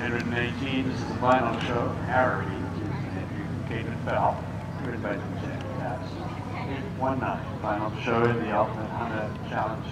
818, this is the final show, Harry, Caden Fell, written by Jack Cass. 819, final show in the Ultimate Honda Challenge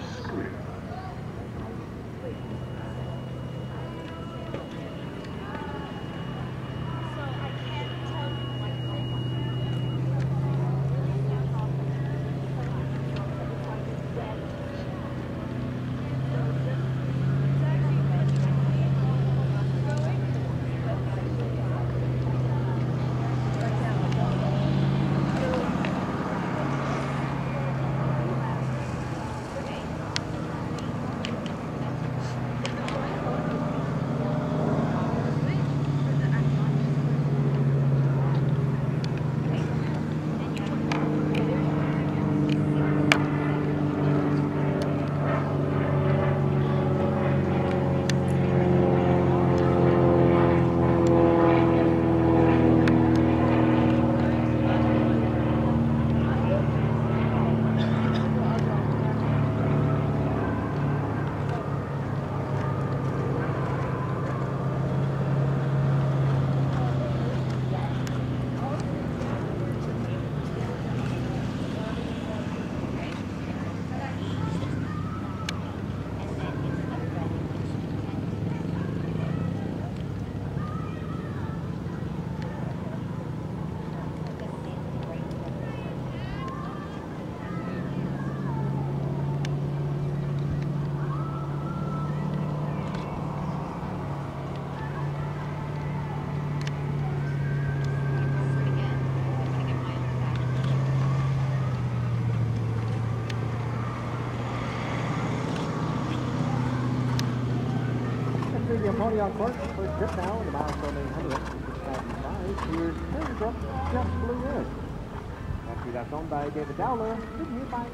Career. the Antonio Clark first trip now in the milestone 800 2005. Here's Terry Brook, just in. That's owned by David Dowler, reviewed by